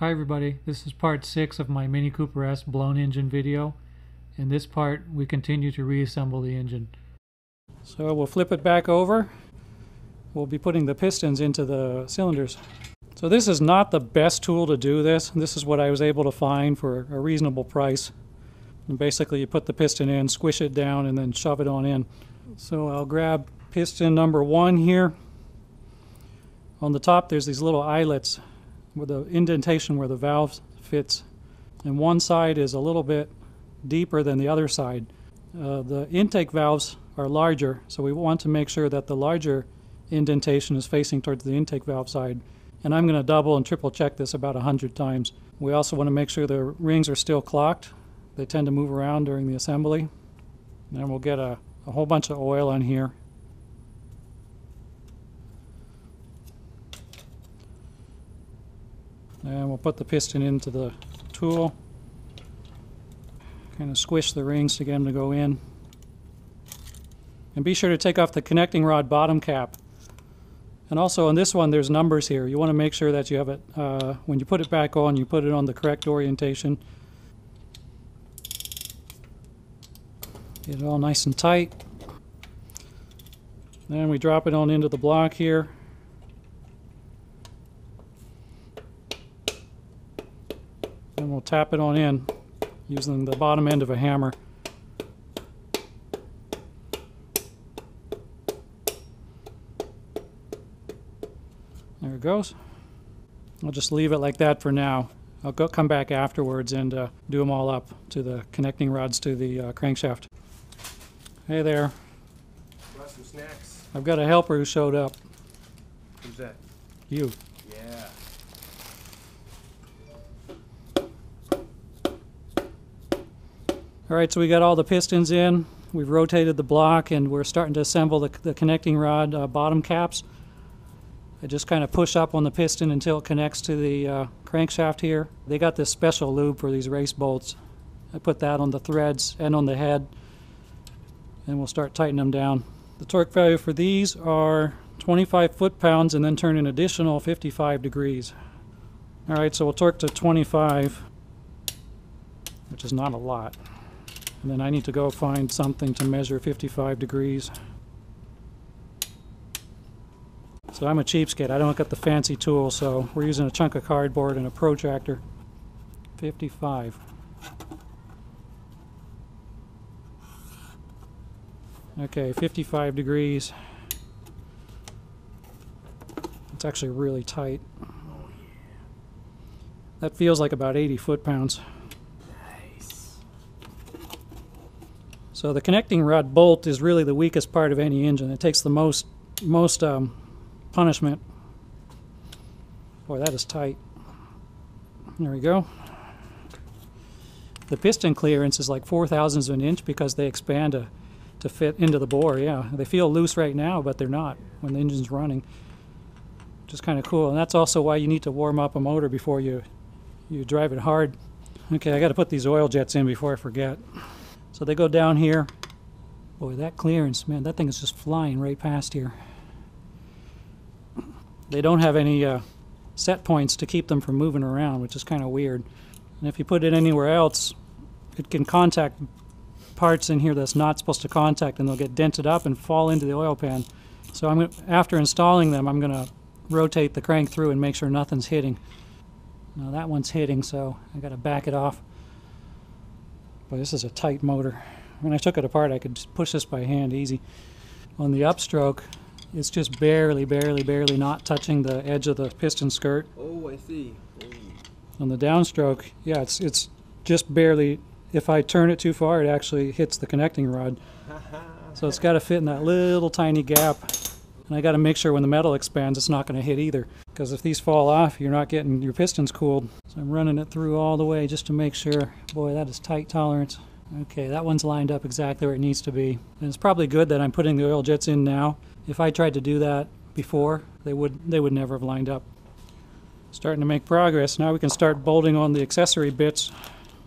Hi everybody, this is part 6 of my Mini Cooper S blown engine video. In this part, we continue to reassemble the engine. So we'll flip it back over. We'll be putting the pistons into the cylinders. So this is not the best tool to do this. This is what I was able to find for a reasonable price. And basically you put the piston in, squish it down, and then shove it on in. So I'll grab piston number one here. On the top there's these little eyelets with the indentation where the valve fits. And one side is a little bit deeper than the other side. Uh, the intake valves are larger, so we want to make sure that the larger indentation is facing towards the intake valve side. And I'm going to double and triple check this about 100 times. We also want to make sure the rings are still clocked. They tend to move around during the assembly. And we'll get a, a whole bunch of oil on here. And we'll put the piston into the tool. Kind of squish the rings to get them to go in. And be sure to take off the connecting rod bottom cap. And also on this one, there's numbers here. You want to make sure that you have it, uh, when you put it back on, you put it on the correct orientation. Get it all nice and tight. Then we drop it on into the block here. We'll tap it on in using the bottom end of a hammer. There it goes. I'll just leave it like that for now. I'll go come back afterwards and uh, do them all up to the connecting rods to the uh, crankshaft. Hey there. Brought some snacks. I've got a helper who showed up. Who's that? You. Yeah. All right, so we got all the pistons in. We've rotated the block and we're starting to assemble the, the connecting rod uh, bottom caps. I just kind of push up on the piston until it connects to the uh, crankshaft here. They got this special lube for these race bolts. I put that on the threads and on the head and we'll start tightening them down. The torque value for these are 25 foot-pounds and then turn an additional 55 degrees. All right, so we'll torque to 25, which is not a lot. And then I need to go find something to measure 55 degrees. So I'm a cheapskate. I don't got the fancy tool, so we're using a chunk of cardboard and a protractor. 55. Okay, 55 degrees. It's actually really tight. That feels like about 80 foot-pounds. So the connecting rod bolt is really the weakest part of any engine. It takes the most most um, punishment. Boy, that is tight. There we go. The piston clearance is like four thousandths of an inch because they expand to, to fit into the bore. Yeah, they feel loose right now, but they're not when the engine's running. Is kind of cool, and that's also why you need to warm up a motor before you you drive it hard. Okay, I got to put these oil jets in before I forget. So they go down here. Boy, that clearance, man, that thing is just flying right past here. They don't have any uh, set points to keep them from moving around, which is kind of weird. And if you put it anywhere else, it can contact parts in here that's not supposed to contact, and they'll get dented up and fall into the oil pan. So I'm gonna, after installing them, I'm going to rotate the crank through and make sure nothing's hitting. Now that one's hitting, so I got to back it off. But this is a tight motor. When I took it apart, I could push this by hand easy. On the upstroke, it's just barely, barely, barely not touching the edge of the piston skirt. Oh, I see. Oh. On the downstroke, yeah, it's it's just barely. If I turn it too far, it actually hits the connecting rod. So it's got to fit in that little tiny gap. And I got to make sure when the metal expands, it's not going to hit either. Because if these fall off, you're not getting your pistons cooled. So I'm running it through all the way just to make sure. Boy, that is tight tolerance. Okay, that one's lined up exactly where it needs to be. And it's probably good that I'm putting the oil jets in now. If I tried to do that before, they would they would never have lined up. Starting to make progress. Now we can start bolting on the accessory bits.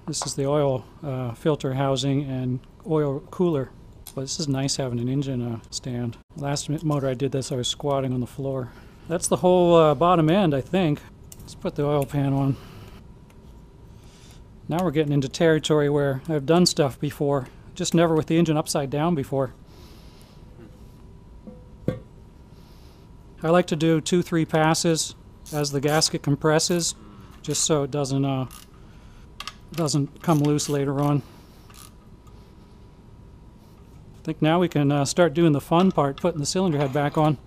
This is the oil uh, filter housing and oil cooler. But this is nice having an engine uh, stand. Last motor I did this, I was squatting on the floor. That's the whole uh, bottom end, I think. Let's put the oil pan on. Now we're getting into territory where I've done stuff before, just never with the engine upside down before. I like to do two, three passes as the gasket compresses, just so it doesn't uh, doesn't come loose later on. I think now we can uh, start doing the fun part, putting the cylinder head back on.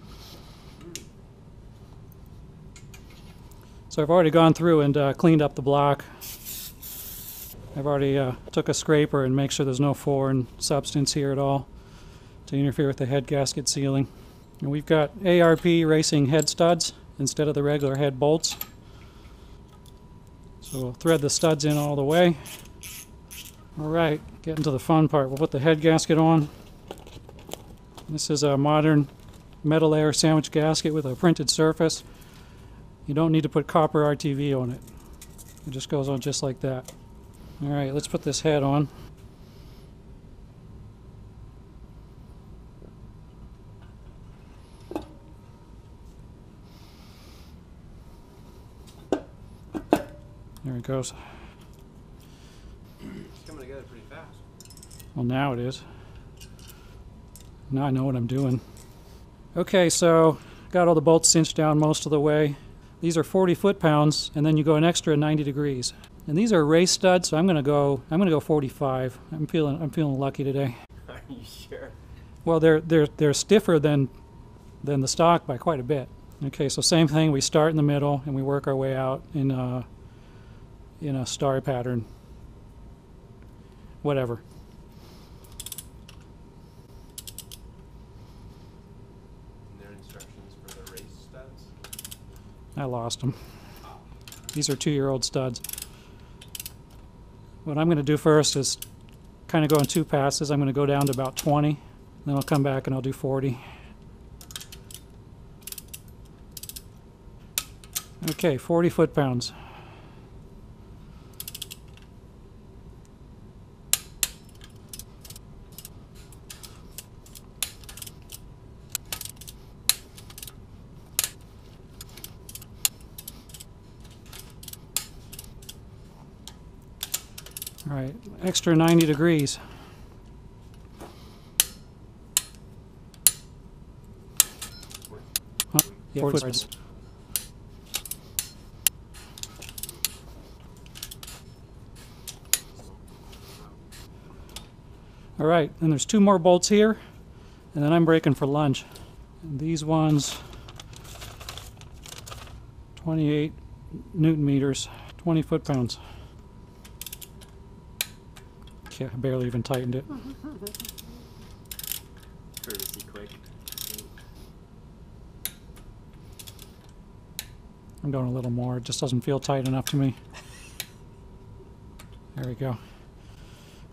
So I've already gone through and uh, cleaned up the block. I've already uh, took a scraper and make sure there's no foreign substance here at all to interfere with the head gasket sealing. And we've got ARP racing head studs instead of the regular head bolts. So we'll thread the studs in all the way. All right, getting to the fun part. We'll put the head gasket on. This is a modern metal air sandwich gasket with a printed surface. You don't need to put copper RTV on it. It just goes on just like that. All right, let's put this head on. There it goes. It's coming together pretty fast. Well, now it is. Now I know what I'm doing. Okay, so got all the bolts cinched down most of the way. These are 40 foot-pounds, and then you go an extra 90 degrees. And these are race studs, so I'm gonna go. I'm gonna go 45. I'm feeling. I'm feeling lucky today. Are you sure? Well, they're they're they're stiffer than than the stock by quite a bit. Okay, so same thing. We start in the middle and we work our way out in a in a star pattern. Whatever. And their instructions for the race studs. I lost them. These are two-year-old studs. What I'm going to do first is kind of go in two passes. I'm going to go down to about 20, then I'll come back and I'll do 40. Okay, 40 foot-pounds. All right, extra 90 degrees. Huh? Yeah. All right, and there's two more bolts here, and then I'm breaking for lunch. And these ones, 28 newton meters, 20 foot pounds. Yeah, I barely even tightened it. Courtesy quick. I'm going a little more. It just doesn't feel tight enough to me. There we go.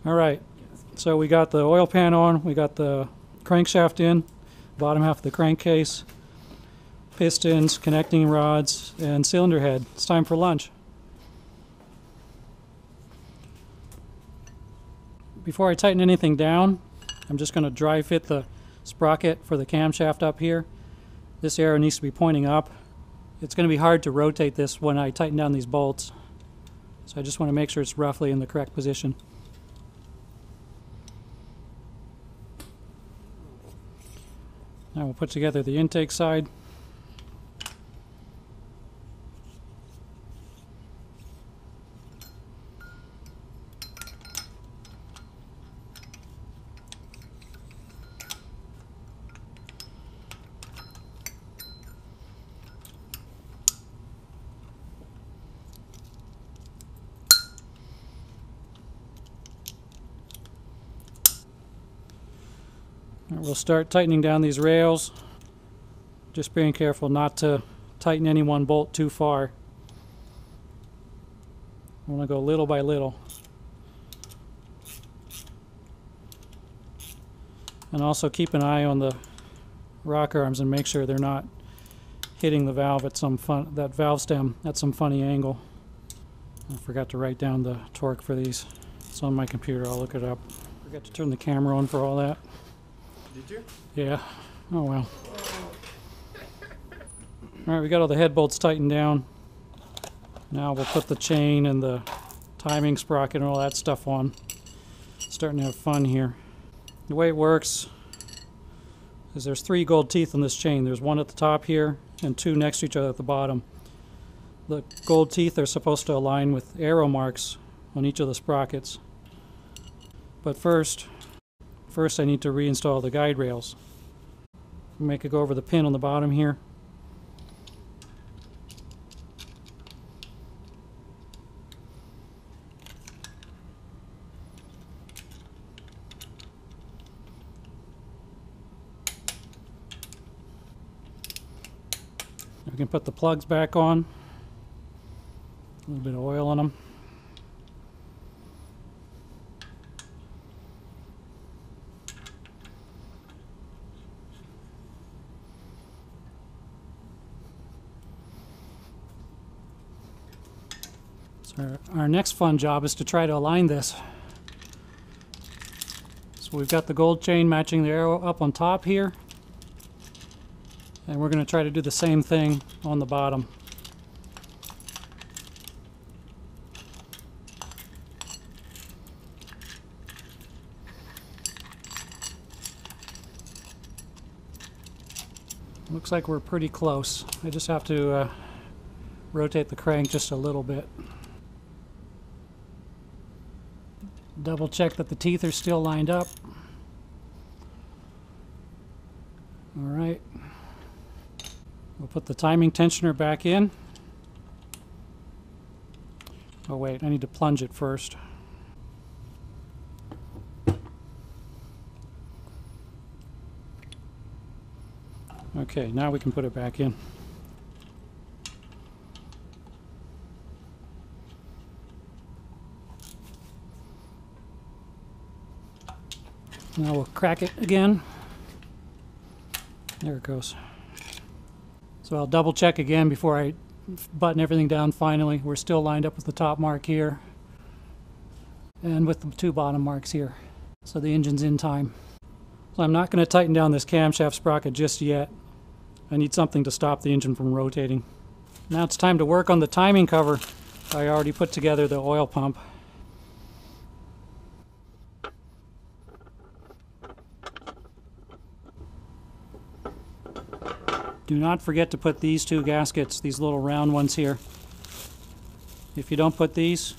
All right. So we got the oil pan on. We got the crankshaft in, bottom half of the crankcase, pistons, connecting rods, and cylinder head. It's time for lunch. Before I tighten anything down, I'm just going to dry fit the sprocket for the camshaft up here. This arrow needs to be pointing up. It's going to be hard to rotate this when I tighten down these bolts. So I just want to make sure it's roughly in the correct position. Now we'll put together the intake side. We'll start tightening down these rails. Just being careful not to tighten any one bolt too far. I want to go little by little. And also keep an eye on the rocker arms and make sure they're not hitting the valve at some fun that valve stem at some funny angle. I forgot to write down the torque for these. It's on my computer. I'll look it up. Forgot to turn the camera on for all that. Did you? Yeah. Oh well. All right, we got all the head bolts tightened down. Now we'll put the chain and the timing sprocket and all that stuff on. Starting to have fun here. The way it works is there's three gold teeth on this chain. There's one at the top here and two next to each other at the bottom. The gold teeth are supposed to align with arrow marks on each of the sprockets. But first, first I need to reinstall the guide rails. Make it go over the pin on the bottom here. We can put the plugs back on. A little bit of oil on them. Our, our next fun job is to try to align this. So we've got the gold chain matching the arrow up on top here. And we're going to try to do the same thing on the bottom. Looks like we're pretty close. I just have to uh, rotate the crank just a little bit. Double check that the teeth are still lined up. All right. We'll put the timing tensioner back in. Oh wait, I need to plunge it first. Okay, now we can put it back in. Now we'll crack it again. There it goes. So I'll double check again before I button everything down finally. We're still lined up with the top mark here and with the two bottom marks here. So the engine's in time. So I'm not going to tighten down this camshaft sprocket just yet. I need something to stop the engine from rotating. Now it's time to work on the timing cover. I already put together the oil pump. Do not forget to put these two gaskets, these little round ones here. If you don't put these,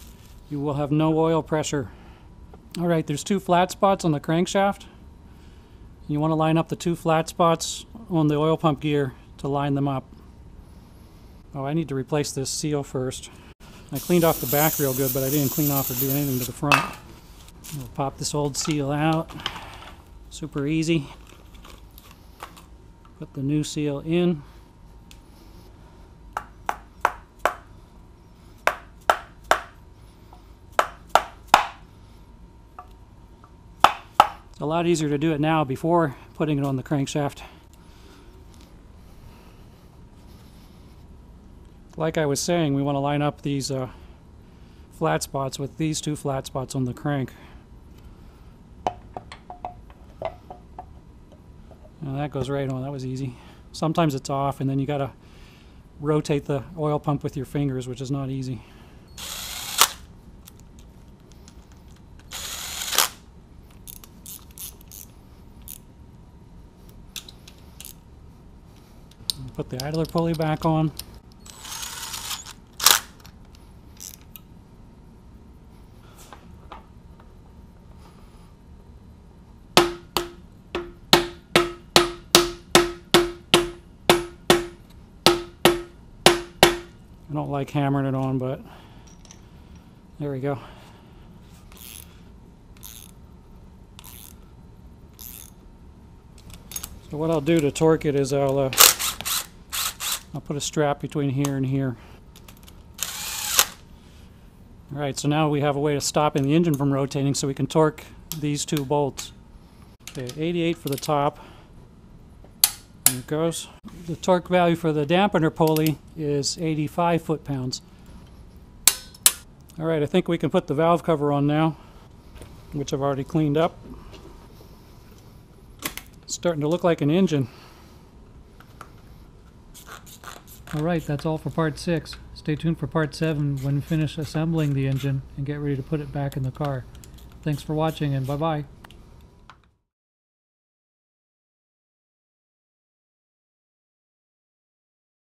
you will have no oil pressure. All right, there's two flat spots on the crankshaft. You want to line up the two flat spots on the oil pump gear to line them up. Oh, I need to replace this seal first. I cleaned off the back real good, but I didn't clean off or do anything to the front. We'll pop this old seal out. Super easy. Put the new seal in. It's a lot easier to do it now before putting it on the crankshaft. Like I was saying, we want to line up these uh, flat spots with these two flat spots on the crank. That goes right on. That was easy. Sometimes it's off, and then you got to rotate the oil pump with your fingers, which is not easy. Put the idler pulley back on. I hammering it on, but there we go. So what I'll do to torque it is I'll uh, I'll put a strap between here and here. All right, so now we have a way of stopping the engine from rotating so we can torque these two bolts. Okay, 88 for the top. It goes. The torque value for the dampener pulley is 85 foot-pounds. All right, I think we can put the valve cover on now, which I've already cleaned up. It's starting to look like an engine. All right, that's all for part six. Stay tuned for part 7 when we finish assembling the engine and get ready to put it back in the car. Thanks for watching and bye bye.